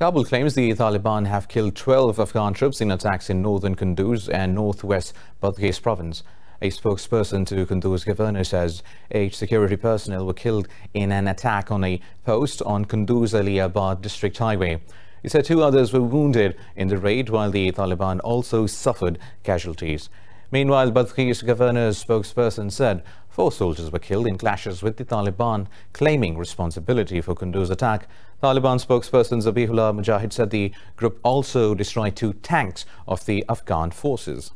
Kabul claims the Taliban have killed 12 Afghan troops in attacks in northern Kunduz and northwest Badghis province. A spokesperson to Kunduz governor says eight security personnel were killed in an attack on a post on Kunduz Aliabad district highway. He said two others were wounded in the raid while the Taliban also suffered casualties. Meanwhile, Badghis governor's spokesperson said four soldiers were killed in clashes with the Taliban, claiming responsibility for Kunduz attack. Taliban spokesperson Zabihullah Mujahid said the group also destroyed two tanks of the Afghan forces.